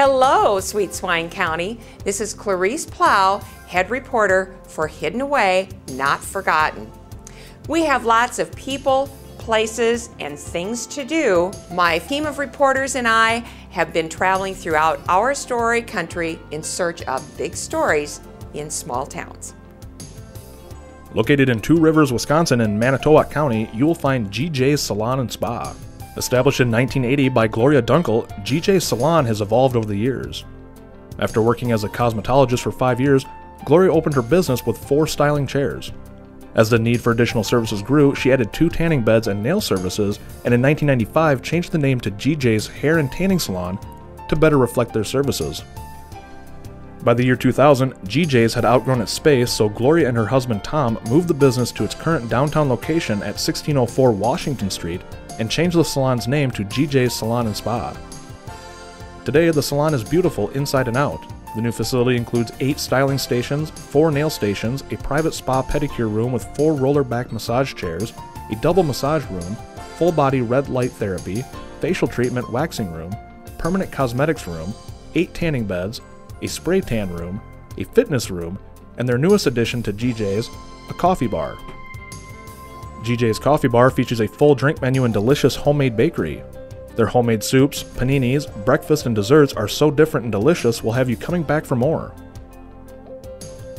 Hello, Sweet Swine County. This is Clarice Plow, head reporter for Hidden Away, Not Forgotten. We have lots of people, places, and things to do. My team of reporters and I have been traveling throughout our story country in search of big stories in small towns. Located in Two Rivers, Wisconsin and Manitowoc County, you will find GJ's Salon and Spa. Established in 1980 by Gloria Dunkel, GJ Salon has evolved over the years. After working as a cosmetologist for five years, Gloria opened her business with four styling chairs. As the need for additional services grew, she added two tanning beds and nail services, and in 1995 changed the name to GJ's Hair and Tanning Salon to better reflect their services. By the year 2000, GJ's had outgrown its space, so Gloria and her husband Tom moved the business to its current downtown location at 1604 Washington Street and changed the salon's name to GJ's Salon and Spa. Today, the salon is beautiful inside and out. The new facility includes eight styling stations, four nail stations, a private spa pedicure room with four roller back massage chairs, a double massage room, full body red light therapy, facial treatment waxing room, permanent cosmetics room, eight tanning beds, a spray tan room, a fitness room, and their newest addition to GJ's, a coffee bar. GJ's Coffee Bar features a full drink menu and delicious homemade bakery. Their homemade soups, paninis, breakfast, and desserts are so different and delicious we'll have you coming back for more.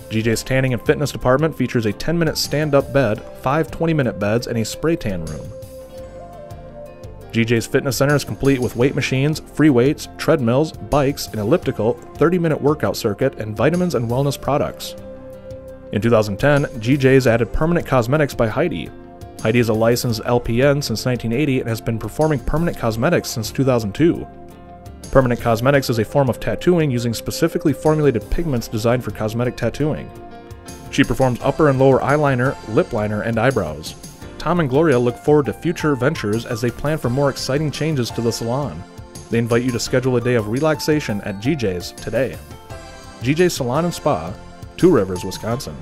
GJ's Tanning and Fitness Department features a 10 minute stand up bed, five 20 minute beds, and a spray tan room. GJ's Fitness Center is complete with weight machines, free weights, treadmills, bikes, an elliptical, 30 minute workout circuit, and vitamins and wellness products. In 2010, GJ's added permanent cosmetics by Heidi. Heidi is a licensed LPN since 1980 and has been performing permanent cosmetics since 2002. Permanent cosmetics is a form of tattooing using specifically formulated pigments designed for cosmetic tattooing. She performs upper and lower eyeliner, lip liner, and eyebrows. Tom and Gloria look forward to future ventures as they plan for more exciting changes to the salon. They invite you to schedule a day of relaxation at GJ's today. GJ's Salon and Spa, Two Rivers, Wisconsin.